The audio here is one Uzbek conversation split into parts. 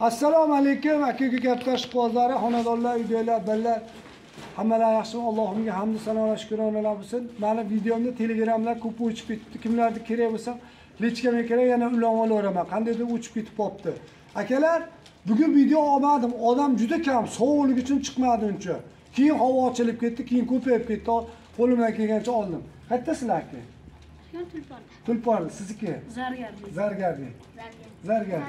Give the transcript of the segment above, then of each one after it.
assalomu alaykum aka uka kaptash qozlari xonadonlar uydagilar billar hammalari yaxshimi allohimga hamdu sanolar shukronalar bo'lsin. Mani videomni telegramlar ko'p o'chib ketibdi kimlarga kerak bo'lsa lechkama kerak yana ulanib olaveraman qandaydir o'chib ketib qolibdi. Akalar bugun video olmadim. Odam juda kam sovuqlik uchun chiqmadi uncha. Keyin havo ochilib ketdi keyin ko'payib ketdi. Qo'limdan kelgancha oldim. Qayerdasizlar aka? Yon tulpor. tulpor sizniki? Zargarlik. zargarlik zargar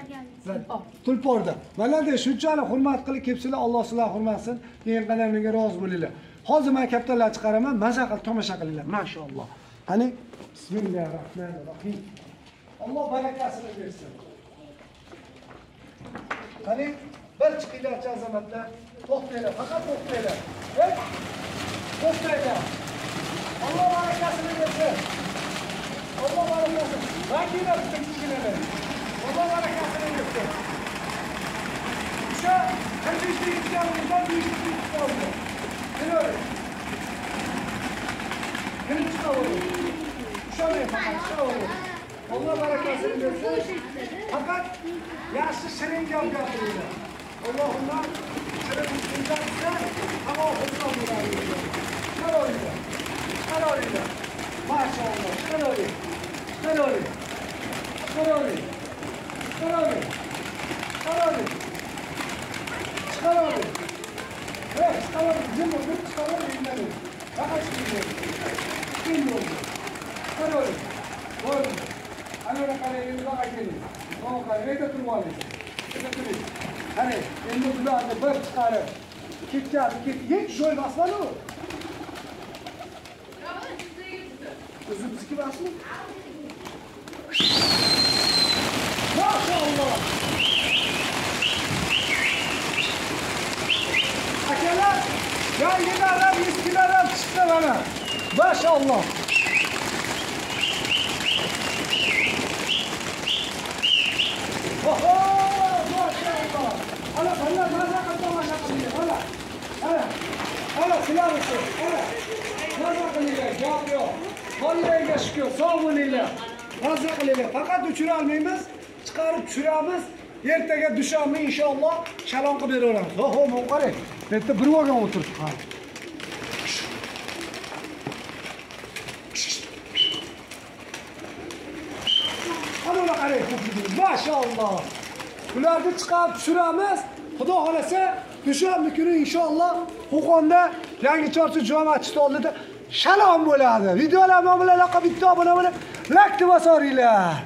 Zargar. Zar- tulporda. Mana shunchalik hurmat qilib kelibsizlar alloh sizlarni hurmatsin. Keyin qadamlarga rozi bo'linglar. Hozir man kaptarlar chiqaraman maza qilib tomosha qilinglar. Mashaalloh qani? Bismillahi rohmanir rohim alloh barakasini bersin. Qani? Bir chiqinglarchi azamatlar? To'xtanglar faqat to'xtanglar Hangi inatlık kişileri? Olan harekatına gitti. Uşa, hem de işte ihtiyacımızdan büyük bir ihtiyaç oldu. Biliyoruz. Benim çıkamadım. Allah harekatını görsün. Fakat yaşlı senin gel yaptığında. Allah ondan senin ama o ondan dolayı. Sen oraya. Sen oraya. Maşallah. Sen oraya. Sen oraya. Hey, chiqavering jim bo'lib chiqavering indamang faqat chiqavering kim bo'ldi chiqavering bo'ldi ana qarang endi buyoqqa keling buyoqqa qarang yerda turib oling yerda turing qarang endi bularni bir chiqarib ketkazib ket hech bizniki emasmi mashaalloh akalar yangilar ham eskilar ham chiqdi mana mashaalloh oho mashaalloh ana ana maza qilib tomosha qilinglar ana. Ana ana sizlarnisi ana. Maza qilinglar gap yo'q Allohga shukr, sog' bo'linglar maza qilinglar faqat uchira olmaymiz chiqarib tushiramiz ertaga dushanba inshaalloh shalom qilib beraveramiz oho mana qarang bu yerda bir vagon o'tiribdi qani Ana qarang. Mashalloh. Bularni chiqarib tushiramiz. Xudo xolasa dushanba kuni inshaalloh Qo'qonda yangi chorchi jamoatchisi oldida shalom bo'ladi. Videolar bilan aloqa bitta obuna bo'lib, like bosoringlar.